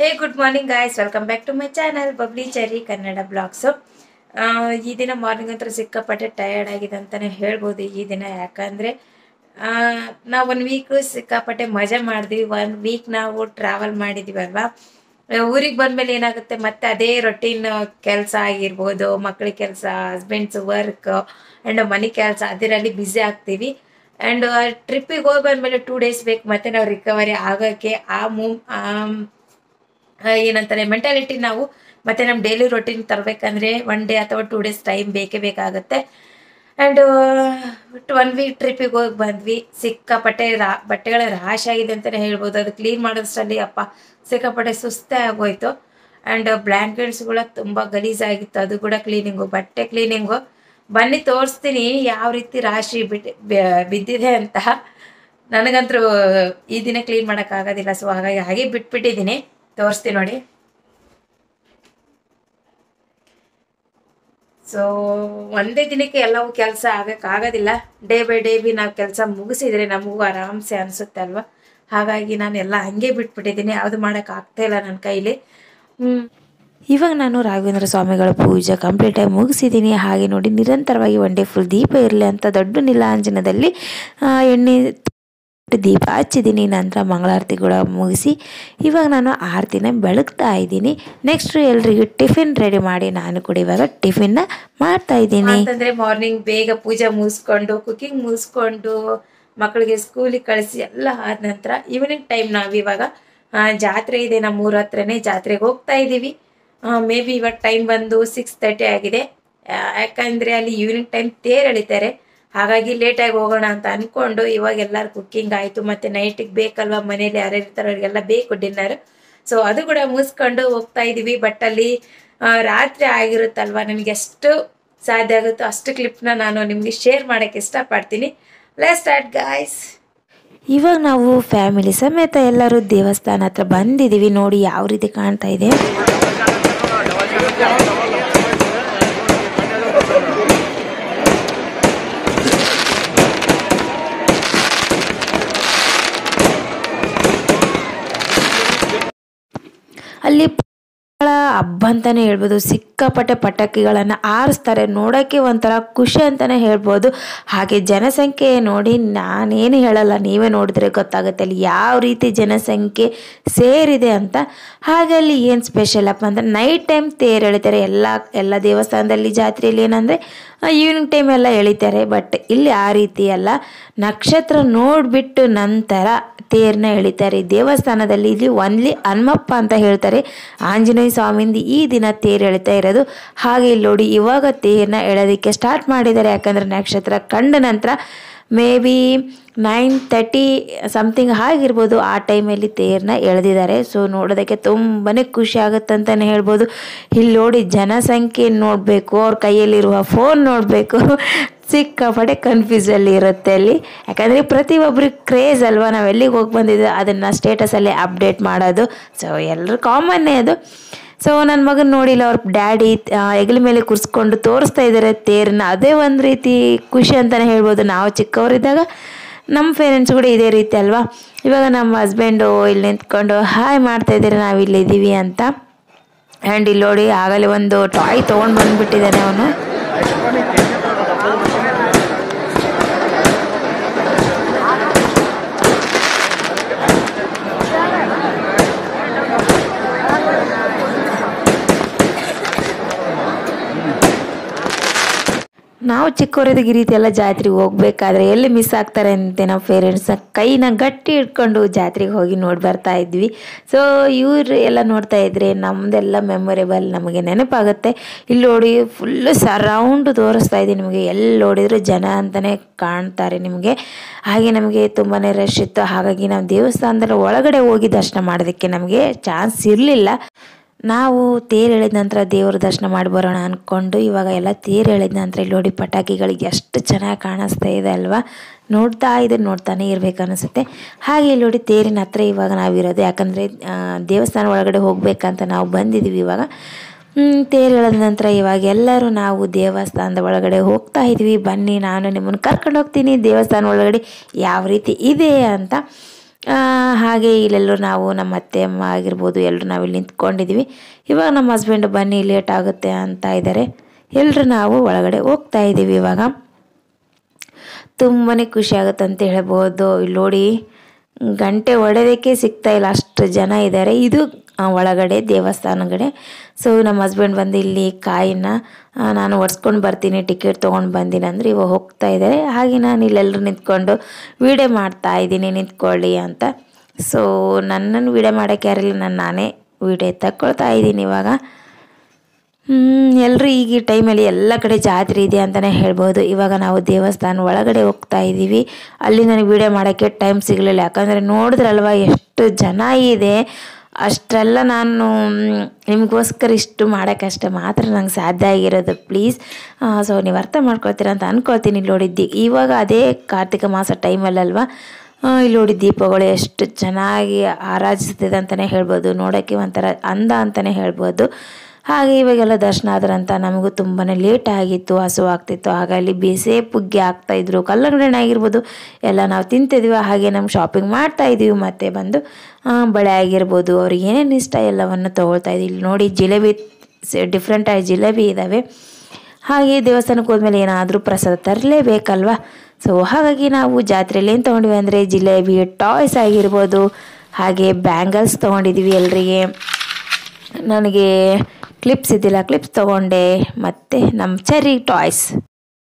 Hey good morning guys welcome back to my channel Bubbly Chari Kannada blogs ಈ ದಿನ morning ಅಂತ ಸಿಕ್ಕಾಪಟ್ಟೆ tired ಆಗಿದೆ ಅಂತಲೇ ಹೇಳ್ಬೋದು ಈ ದಿನ. ಯಾಕಂದರೆ ನಾವು ಒನ್ ವೀಕು ಸಿಕ್ಕಾಪಟ್ಟೆ ಮಜಾ ಮಾಡಿದ್ವಿ. ಒನ್ ವೀಕ್ ನಾವು ಟ್ರಾವೆಲ್ ಮಾಡಿದ್ವಿ ಅಲ್ವಾ? ಊರಿಗೆ ಬಂದಮೇಲೆ ಏನಾಗುತ್ತೆ? ಮತ್ತೆ ಅದೇ ರೊಟೀನ್ ಕೆಲಸ ಆಗಿರ್ಬೋದು. ಮಕ್ಳ ಕೆಲಸ ಹಸ್ಬೆಂಡ್ಸ್ ವರ್ಕ್ ಆ್ಯಂಡ್ ಮನೆ ಕೆಲಸ, ಅದರಲ್ಲಿ ಬ್ಯುಸಿ ಆಗ್ತೀವಿ. ಆ್ಯಂಡ್ ಟ್ರಿಪ್ಪಿಗೆ ಹೋಗಿ ಬಂದಮೇಲೆ ಟೂ ಡೇಸ್ ಬೇಕು. ಮತ್ತೆ ನಾವು ರಿಕವರಿ ಆಗೋಕ್ಕೆ ಆ ಮೂವ್ ಏನಂತಾರೆ ಮೆಂಟಾಲಿಟಿ ನಾವು ಮತ್ತೆ ನಮ್ಮ ಡೈಲಿ ರೊಟೀನ್ ತರಬೇಕಂದ್ರೆ ಒನ್ ಡೇ ಅಥವಾ ಟೂ ಡೇಸ್ ಟೈಮ್ ಬೇಕೇ ಬೇಕಾಗುತ್ತೆ. ಆ್ಯಂಡ್ ಒನ್ ವೀಕ್ ಟ್ರಿಪ್ಪಿಗೆ ಹೋಗಿ ಬಂದ್ವಿ. ಸಿಕ್ಕಾಪಟ್ಟೆ ರಾ, ಬಟ್ಟೆಗಳ ರಾಶ್ ಆಗಿದೆ ಅಂತಲೇ ಹೇಳ್ಬೋದು. ಅದು ಕ್ಲೀನ್ ಮಾಡೋಷ್ಟರಲ್ಲಿ ಅಪ್ಪ ಸಿಕ್ಕಾಪಟ್ಟೆ ಸುಸ್ತೇ ಆಗೋಯ್ತು. ಆ್ಯಂಡ್ ಬ್ಲ್ಯಾಂಕೆಟ್ಸ್ಗಳ ತುಂಬ ಗಲೀಜಾಗಿತ್ತು ಅದು ಕೂಡ ಕ್ಲೀನಿಂಗು ಬಟ್ಟೆ ಕ್ಲೀನಿಂಗು ಬನ್ನಿ ತೋರಿಸ್ತೀನಿ ಯಾವ ರೀತಿ ರಾಶಿ ಬಿದ್ದಿದೆ ಅಂತ. ನನಗಂತೂ ಈ ದಿನ ಕ್ಲೀನ್ ಮಾಡೋಕ್ಕಾಗೋದಿಲ್ಲ ಸೊ ಹಾಗಾಗಿ ಹಾಗೆ ಬಿಟ್ಬಿಟ್ಟಿದ್ದೀನಿ. ತೋರಿಸ್ತೀನಿ ನೋಡಿ. ಸೊ ಒಂದೇ ದಿನಕ್ಕೆ ಎಲ್ಲವೂ ಕೆಲಸ ಆಗೋಕ್ಕಾಗೋದಿಲ್ಲ ಡೇ ಬೈ ಡೇ ಬಿ ನಾವು ಕೆಲಸ ಮುಗಿಸಿದರೆ ನಮಗೂ ಆರಾಮ್ಸೆ ಅನಿಸುತ್ತೆ ಅಲ್ವಾ? ಹಾಗಾಗಿ ನಾನು ಎಲ್ಲ ಹಂಗೆ ಬಿಟ್ಬಿಟ್ಟಿದ್ದೀನಿ, ಯಾವುದು ಮಾಡೋಕ್ಕಾಗ್ತಾ ಇಲ್ಲ ನನ್ನ ಕೈಲಿ. ಇವಾಗ ನಾನು ರಾಘವೇಂದ್ರ ಸ್ವಾಮಿಗಳ ಪೂಜೆ ಕಂಪ್ಲೀಟಾಗಿ ಮುಗಿಸಿದ್ದೀನಿ. ಹಾಗೆ ನೋಡಿ ನಿರಂತರವಾಗಿ ಒನ್ ಫುಲ್ ದೀಪ ಇರಲಿ ಅಂತ ದೊಡ್ಡ ನೀಲಾಂಜನದಲ್ಲಿ ಎಣ್ಣೆ ದೀಪ ಹಚ್ಚಿದ್ದೀನಿ. ನಂತರ ಮಂಗಳಾರತಿ ಕೂಡ ಮುಗಿಸಿ. ಇವಾಗ ನಾನು ಆರತಿನ ಬೆಳಗ್ತಾ ಇದ್ದೀನಿ. ನೆಕ್ಸ್ಟ್ ಎಲ್ರಿಗೂ ಟಿಫಿನ್ ರೆಡಿ ಮಾಡಿ ನಾನು ಕೂಡ ಇವಾಗ ಟಿಫಿನ್ನ ಮಾಡ್ತಾ ಇದ್ದೀನಿ. ಅಂತಂದ್ರೆ ಮಾರ್ನಿಂಗ್ ಬೇಗ ಪೂಜೆ ಮುಗಿಸ್ಕೊಂಡು ಕುಕಿಂಗ್ ಮುಗಿಸ್ಕೊಂಡು, ಮಕ್ಕಳಿಗೆ ಸ್ಕೂಲಿಗೆ ಕಳಿಸಿ ಎಲ್ಲ ಆದ ನಂತರ ಈವ್ನಿಂಗ್ ಟೈಮ್ ನಾವು ಇವಾಗ ಜಾತ್ರೆ ಇದೆ. ನಮ್ಮ ಊರ ಹತ್ರನೇ ಜಾತ್ರೆಗೆ ಹೋಗ್ತಾ ಇದ್ದೀವಿ ಮೇ ಬಿ ಇವಾಗ ಟೈಮ್ ಬಂದು ಸಿಕ್ಸ್ ತರ್ಟಿ ಆಗಿದೆ. ಯಾಕಂದ್ರೆ ಅಲ್ಲಿ ಈವ್ನಿಂಗ್ ಟೈಮ್ ತೇರ್ ಎಳಿತಾರೆ. ಹಾಗಾಗಿ ಲೇಟಾಗಿ ಹೋಗೋಣ ಅಂತ ಅಂದ್ಕೊಂಡು ಇವಾಗ ಎಲ್ಲರೂ ಕುಕ್ಕಿಂಗ್ ಆಯಿತು, ಮತ್ತು ನೈಟಿಗೆ ಬೇಕಲ್ವಾ ಮನೇಲಿ ಯಾರ್ಯಾರು ಇರ್ತಾರೆ ಅವ್ರಿಗೆಲ್ಲ ಬೇಕು ಡಿನ್ನರ್ ಸೊ ಅದು ಕೂಡ ಮುಗಿಸ್ಕೊಂಡು ಹೋಗ್ತಾ ಇದ್ದೀವಿ ಬಟ್ ಅಲ್ಲಿ ರಾತ್ರಿ ಆಗಿರುತ್ತಲ್ವಾ, ನನಗೆ ಎಷ್ಟು ಸಾಧ್ಯ ಆಗುತ್ತೋ ಅಷ್ಟು ಕ್ಲಿಪ್ನ ನಾನು ನಿಮಗೆ ಶೇರ್ ಮಾಡೋಕ್ಕೆ ಇಷ್ಟಪಡ್ತೀನಿ. ಲೆಸ್ಟ್ ಆಟ್ ಗಾಯ್ಸ್ ಇವಾಗ ನಾವು ಫ್ಯಾಮಿಲಿ ಸಮೇತ ಎಲ್ಲರೂ ದೇವಸ್ಥಾನ ಹತ್ರ ಬಂದಿದ್ದೀವಿ ನೋಡಿ ಯಾವ ರೀತಿ ಕಾಣ್ತಾ ಇದೆ. ಅಲ್ಲಿ ಹಬ್ಬ ಅಂತಲೇ ಹೇಳ್ಬೋದು. ಸಿಕ್ಕಾಪಟ್ಟೆ ಪಟಾಕಿಗಳನ್ನು ಆರಿಸ್ತಾರೆ. ನೋಡೋಕ್ಕೆ ಒಂಥರ ಖುಷಿ ಅಂತಾನೆ ಹೇಳ್ಬೋದು. ಹಾಗೆ ಜನಸಂಖ್ಯೆ ನೋಡಿ ನಾನೇನು ಹೇಳಲ್ಲ, ನೀವೇ ನೋಡಿದ್ರೆ ಗೊತ್ತಾಗುತ್ತೆ ಅಲ್ಲಿ ಯಾವ ರೀತಿ ಜನಸಂಖ್ಯೆ ಸೇರಿದೆ ಅಂತ. ಹಾಗೆ ಅಲ್ಲಿ ಏನು ಸ್ಪೆಷಲ್ ಅಪ್ಪ ಅಂದರೆ ನೈಟ್ ಟೈಮ್ ತೇರು ಎಳಿತಾರೆ. ಎಲ್ಲ ಎಲ್ಲ ದೇವಸ್ಥಾನದಲ್ಲಿ ಜಾತ್ರೆಯಲ್ಲಿ ಏನಂದರೆ ಈವ್ನಿಂಗ್ ಟೈಮೆಲ್ಲ ಎಳಿತಾರೆ ಬಟ್ ಇಲ್ಲಿ ಆ ರೀತಿ ಅಲ್ಲ. ನಕ್ಷತ್ರ ನೋಡಿಬಿಟ್ಟು ನಂತರ ತೇರನ್ನ ಎಳಿತಾರೆ. ದೇವಸ್ಥಾನದಲ್ಲಿ ಇಲ್ಲಿ ಒನ್ಲಿ ಹನುಮಪ್ಪ ಅಂತ ಹೇಳ್ತಾರೆ. ಆಂಜನೇಯ ಸ್ವಾಮಿಯಿಂದ ಈ ದಿನ ತೇರು ಎಳಿತಾ ಇರೋದು. ಹಾಗೆ ಇಲ್ಲಿ ನೋಡಿ, ಇವಾಗ ತೇರನ್ನ ಎಳೋದಕ್ಕೆ ಸ್ಟಾರ್ಟ್ ಮಾಡಿದ್ದಾರೆ. ಯಾಕಂದರೆ ನಕ್ಷತ್ರ ಕಂಡ ನಂತರ maybe nine thirty something ಆಗಿರ್ಬೋದು ಆ ಟೈಮಲ್ಲಿ ತೇರನ್ನ ಎಳೆದಿದ್ದಾರೆ. ಸೊ ನೋಡೋದಕ್ಕೆ ತುಂಬಾ ಖುಷಿ ಆಗುತ್ತೆ ಅಂತಲೇ ಹೇಳ್ಬೋದು. ಇಲ್ಲಿ ನೋಡಿ ಜನಸಂಖ್ಯೆ ನೋಡಬೇಕು, ಅವ್ರ ಕೈಯಲ್ಲಿರುವ ಫೋನ್ ನೋಡಬೇಕು. ಸಿಕ್ಕಾಪಟ್ಟೆ ಕನ್ಫ್ಯೂಸಲ್ಲಿ ಇರುತ್ತೆ ಅಲ್ಲಿ. ಯಾಕಂದರೆ ಪ್ರತಿಯೊಬ್ಬರಿಗೆ ಕ್ರೇಜ್ ಅಲ್ವಾ? ನಾವು ಎಲ್ಲಿಗೆ ಹೋಗಿ ಬಂದಿದ್ದು ಅದನ್ನು ಸ್ಟೇಟಸಲ್ಲಿ ಅಪ್ಡೇಟ್ ಮಾಡೋದು. ಸೊ ಎಲ್ಲರೂ ಕಾಮನ್ನೇ ಅದು. ಸೊ ನನ್ನ ಮಗನ ನೋಡಿಲ್ಲ ಅವ್ರ ಡ್ಯಾಡಿ ಹೆಗಲ ಮೇಲೆ ಕುರ್ಸ್ಕೊಂಡು ತೋರಿಸ್ತಾ ಇದ್ದಾರೆ ತೇರನ್ನ ಅದೇ ಒಂದು ರೀತಿ ಖುಷಿ ಅಂತಲೇ ಹೇಳ್ಬೋದು. ನಾವು ಚಿಕ್ಕವರಿದ್ದಾಗ ನಮ್ಮ ಪೇರೆಂಟ್ಸ್ ಕೂಡ ಇದೇ ರೀತಿ ಅಲ್ವಾ? ಇವಾಗ ನಮ್ಮ ಹಸ್ಬೆಂಡು ಇಲ್ಲಿ ನಿಂತ್ಕೊಂಡು ಹಾಯ್ ಮಾಡ್ತಾ ಇದ್ದಾರೆ? ನಾವು ಇಲ್ಲಿದ್ದೀವಿ ಅಂತ. ಆ್ಯಂಡ್ ಇಲ್ಲಿ ನೋಡಿ, ಆಗಲೇ ಒಂದು ಟಾಯ್ ತೊಗೊಂಡು ಬಂದುಬಿಟ್ಟಿದ್ದಾನೆ ಅವನು. ನಾವು ಚಿಕ್ಕವರಿದ್ದಾಗ ಈ ರೀತಿ ಎಲ್ಲ ಜಾತ್ರೆಗೆ ಹೋಗ್ಬೇಕಾದ್ರೆ ಎಲ್ಲಿ ಮಿಸ್ ಆಗ್ತಾರೆ ಅಂತ ನಾವು ಪೇರೆಂಟ್ಸ್ನ ಕೈನ ಗಟ್ಟಿ ಇಟ್ಕೊಂಡು ಜಾತ್ರೆಗೆ ಹೋಗಿ ನೋಡಿ ಬರ್ತಾ ಇದ್ವಿ. ಸೊ ಇವ್ರು ಎಲ್ಲ ನೋಡ್ತಾ ಇದ್ರೆ ನಮ್ಮದೆಲ್ಲ ಮೆಮೊರೇಬಲ್ ನಮಗೆ ನೆನಪಾಗುತ್ತೆ. ಇಲ್ಲಿ ನೋಡಿ ಫುಲ್ಲು ಸರೌಂಡ್ ತೋರಿಸ್ತಾ ಇದ್ದೀನಿ ನಿಮಗೆ. ಎಲ್ಲಿ ನೋಡಿದ್ರು ಜನ ಅಂತಲೇ ಕಾಣ್ತಾರೆ ನಿಮಗೆ. ಹಾಗೆ ನಮಗೆ ತುಂಬಾ ರಶ್ ಇತ್ತು. ಹಾಗಾಗಿ ನಾವು ದೇವಸ್ಥಾನದಲ್ಲಿ ಒಳಗಡೆ ಹೋಗಿ ದರ್ಶನ ಮಾಡೋದಕ್ಕೆ ನಮಗೆ ಚಾನ್ಸ್ ಇರಲಿಲ್ಲ. ನಾವು ತೇರು ಎಳೆದ ನಂತರ ದೇವರ ದರ್ಶನ ಮಾಡಿ ಬರೋಣ ಅಂದ್ಕೊಂಡು ಇವಾಗ ಎಲ್ಲ ತೇರು ಎಳೆದ ನಂತರ ಇಲ್ಲಿ ನೋಡಿ ಪಟಾಕಿಗಳಿಗೆ ಎಷ್ಟು ಚೆನ್ನಾಗಿ ಕಾಣಿಸ್ತಾ ಇದೆ ಅಲ್ವಾ? ನೋಡ್ತಾ ಇದೆ ನೋಡ್ತಾನೆ ಇರಬೇಕು ಅನಿಸುತ್ತೆ. ಹಾಗೆ ಇಲ್ಲಿ ನೋಡಿ ತೇರಿನ ಹತ್ರ ಇವಾಗ ನಾವಿರೋದು ಯಾಕಂದರೆ ದೇವಸ್ಥಾನ ಒಳಗಡೆ ಹೋಗಬೇಕಂತ ನಾವು ಬಂದಿದ್ದೀವಿ ಇವಾಗ. ತೇರು ಎಳೆದ ನಂತರ ಇವಾಗ ಎಲ್ಲರೂ ನಾವು ದೇವಸ್ಥಾನದ ಒಳಗಡೆ ಹೋಗ್ತಾ ಇದ್ವಿ ಬನ್ನಿ, ನಾನು ನಿಮ್ಮನ್ನು ಕರ್ಕೊಂಡು ಹೋಗ್ತೀನಿ. ದೇವಸ್ಥಾನ ಒಳಗಡೆ ಯಾವ ರೀತಿ ಇದೆ ಅಂತ ಹಾಗೆ ಇಲ್ಲೆಲ್ಲರೂ ನಾವು ನಮ್ಮ ಅತ್ತೆ, ಅಮ್ಮ ಆಗಿರ್ಬೋದು ಎಲ್ಲರೂ ನಾವು ಇಲ್ಲಿ ನಿಂತ್ಕೊಂಡಿದ್ದೀವಿ ಇವಾಗ ನಮ್ಮ ಹಸ್ಬೆಂಡ್ ಬನ್ನಿ ಲೇಟ್ ಆಗುತ್ತೆ ಅಂತ ಇದ್ದಾರೆ ಎಲ್ಲರೂ ನಾವು ಒಳಗಡೆ ಹೋಗ್ತಾ ಇದ್ದೀವಿ ಇವಾಗ. ತುಂಬಾ ಖುಷಿ ಆಗುತ್ತೆ ಅಂತ ಹೇಳ್ಬೋದು. ಇಲ್ಲಿ ನೋಡಿ, ಗಂಟೆ ಒಡೆಯೋದಕ್ಕೆ ಸಿಗ್ತಾ ಇಲ್ಲ, ಅಷ್ಟು ಜನ ಇದ್ದಾರೆ ಇದು ಒಳಗಡೆ, ದೇವಸ್ಥಾನಗಡೆ. ಸೊ ನಮ್ಮ ಹಸ್ಬೆಂಡ್ ಬಂದು ಇಲ್ಲಿ ಕಾಯಿನ ನಾನು ಒಡ್ಸ್ಕೊಂಡು ಬರ್ತೀನಿ ಟಿಕೆಟ್ ತೊಗೊಂಡು ಬಂದಿನ ಅಂದರೆ ಇವಾಗ ಹೋಗ್ತಾ ಇದ್ದಾರೆ ಹಾಗೆ ನಾನು ಇಲ್ಲೆಲ್ಲರೂ ನಿಂತ್ಕೊಂಡು ವೀಡಿಯೋ ಮಾಡ್ತಾ ಇದ್ದೀನಿ ನಿಂತ್ಕೊಳ್ಳಿ ಅಂತ. ಸೊ ನನ್ನನ್ನು ವೀಡಿಯೋ ಮಾಡೋಕ್ಕೆ ಯಾರಿಲ್ಲ, ನಾನು ನಾನೇ ವೀಡಿಯೋ ತಗೊಳ್ತಾ ಇದ್ದೀನಿ ಇವಾಗ. ಎಲ್ಲರೂ ಈಗ ಈ ಟೈಮಲ್ಲಿ ಎಲ್ಲ ಕಡೆ ಜಾತ್ರೆ ಇದೆ ಅಂತಲೇ ಹೇಳ್ಬೋದು. ಇವಾಗ ನಾವು ದೇವಸ್ಥಾನ ಒಳಗಡೆ ಹೋಗ್ತಾ ಇದ್ದೀವಿ. ಅಲ್ಲಿ ನನಗೆ ವೀಡಿಯೋ ಮಾಡೋಕ್ಕೆ ಟೈಮ್ ಸಿಗಲಿಲ್ಲ. ಯಾಕಂದರೆ ನೋಡಿದ್ರಲ್ವ, ಎಷ್ಟು ಜನ ಇದೆ. ಅಷ್ಟೆಲ್ಲ ನಾನು ನಿಮಗೋಸ್ಕರ ಇಷ್ಟು ಮಾಡೋಕ್ಕಷ್ಟೇ ಮಾತ್ರ ನಂಗೆ ಸಾಧ್ಯ ಆಗಿರೋದು. ಪ್ಲೀಸ್ ಸೊ ನೀವು ಅರ್ಥ ಮಾಡ್ಕೊಳ್ತೀರ ಅಂತ ಅಂದ್ಕೊಳ್ತೀನಿ ಇಲ್ಲಿ ನೋಡಿದ್ದಿ. ಇವಾಗ ಅದೇ ಕಾರ್ತಿಕ ಮಾಸ ಟೈಮಲ್ಲಲ್ವ ಇಲ್ಲಿ ನೋಡಿ ದೀಪಗಳು ಎಷ್ಟು ಚೆನ್ನಾಗಿ ಆರಾಧಿಸ್ತಿದೆ ಅಂತಲೇ ಹೇಳ್ಬೋದು. ನೋಡೋಕ್ಕೆ ಒಂಥರ ಅಂದ ಅಂತಲೇ ಹೇಳ್ಬೋದು. ಹಾಗೆ ಇವಾಗೆಲ್ಲ ದರ್ಶನ ಆದ್ರಂತ ನಮಗೂ ತುಂಬಾ ಲೇಟ್ ಆಗಿತ್ತು, ಹಸು ಆಗ್ತಿತ್ತು. ಆಗ ಅಲ್ಲಿ ಬೇಸೆ ಪುಗ್ಗೆ ಆಗ್ತಾಯಿದ್ರು ಕಲ್ಲಂಗಡಿ ಆಗಿರ್ಬೋದು, ಎಲ್ಲ ನಾವು ತಿಂತಿದ್ವಿ. ಹಾಗೆ ನಮ್ಮ ಶಾಪಿಂಗ್ ಮಾಡ್ತಾ ಇದೀವಿ. ಮತ್ತೆ ಬಂದು ಬಳೆ ಆಗಿರ್ಬೋದು, ಅವ್ರಿಗೆ ಏನೇನು ಇಷ್ಟ ಎಲ್ಲವನ್ನು ತೊಗೊಳ್ತಾ ಇದ್ದೀವಿ ಇಲ್ಲಿ ನೋಡಿ ಜಿಲೇಬಿ ಡಿಫ್ರೆಂಟಾಗಿ ಜಿಲೇಬಿ ಇದ್ದಾವೆ ಹಾಗೆ ದೇವಸ್ಥಾನಕ್ಕೆ ಹೋದ್ಮೇಲೆ ಏನಾದರೂ ಪ್ರಸಾದ ತರಲೇಬೇಕಲ್ವಾ? ಸೊ ಹಾಗಾಗಿ ನಾವು ಜಾತ್ರೆಯಲ್ಲಿ ಏನು ತೊಗೊಂಡ್ವಿ ಅಂದರೆ ಜಿಲೇಬಿ, ಟಾಯ್ಸ್ ಆಗಿರ್ಬೋದು, ಹಾಗೆ ಬ್ಯಾಂಗಲ್ಸ್ ತೊಗೊಂಡಿದ್ದೀವಿ ಎಲ್ರಿಗೆ. ನನಗೆ ಕ್ಲಿಪ್ಸ್ ಇದ್ದಿಲ್ಲ ಕ್ಲಿಪ್ಸ್ ತೊಗೊಂಡೆ, ಮತ್ತು ನಮ್ಮ ಚೆರಿ ಟಾಯ್ಸ್